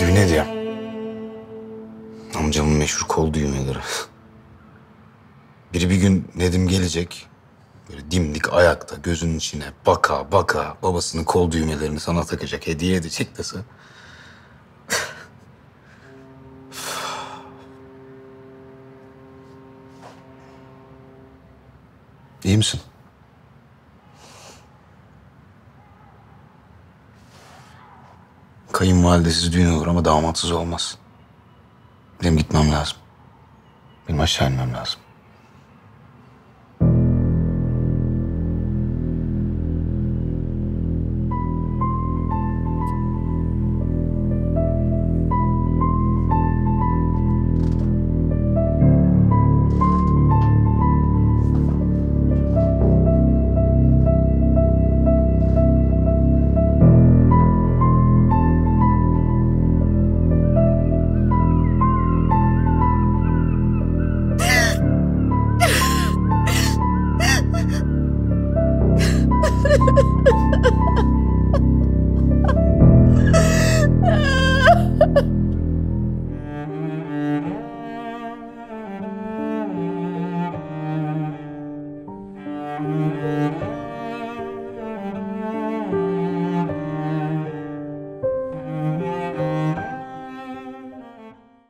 Düğün hediyem. Amcamın meşhur kol düğmeleri. Biri bir gün Nedim gelecek. Böyle dimdik ayakta gözünün içine baka baka babasının kol düğmelerini sana takacak, hediye edecek nasıl? İyi misin? Kayınvalidesiz düğün olur ama damatsız olmaz. Benim gitmem lazım. Benim aşağı inmem lazım. Ha ha ha!